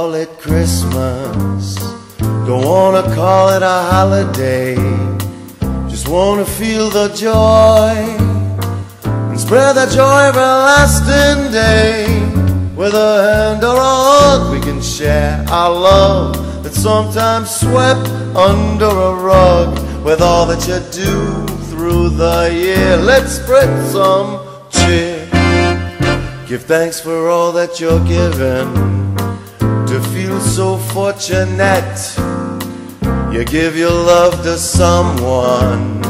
Call it Christmas. Don't wanna call it a holiday. Just wanna feel the joy and spread that joy every lasting day. With a hand or a hug, we can share our love that's sometimes swept under a rug. With all that you do through the year, let's spread some cheer. Give thanks for all that you're given so fortunate. You give your love to someone,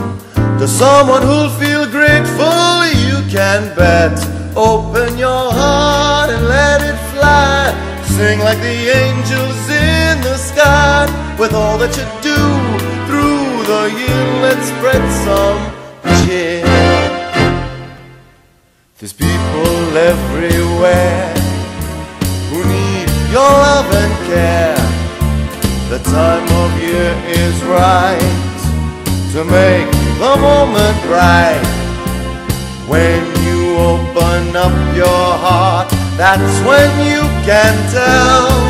to someone who'll feel grateful. You can bet. Open your heart and let it fly. Sing like the angels in the sky. With all that you do through the year, let's spread some cheer. There's people everywhere your love and care. The time of year is right to make the moment bright. When you open up your heart, that's when you can tell.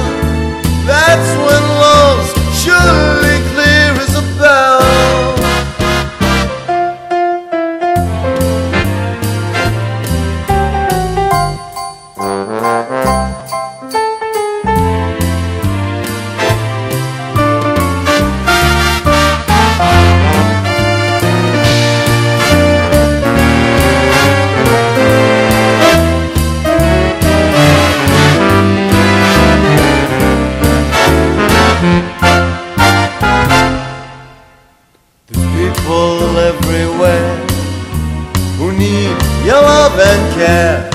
Need your love and care.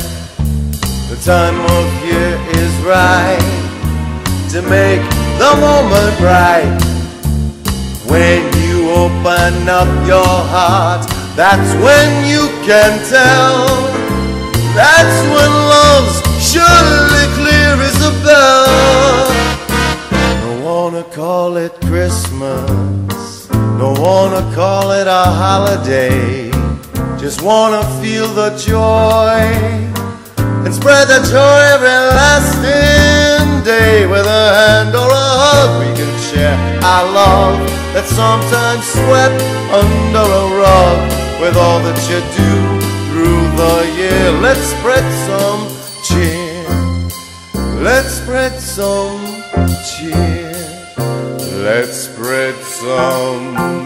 The time of year is right to make the moment bright. When you open up your heart, that's when you can tell. That's when love's surely clear as a bell. Don't wanna call it Christmas. Don't wanna call it a holiday. Just wanna feel the joy and spread the joy every lasting day. With a hand or a hug, we can share our love that's sometimes swept under a rug. With all that you do through the year, let's spread some cheer. Let's spread some cheer. Let's spread some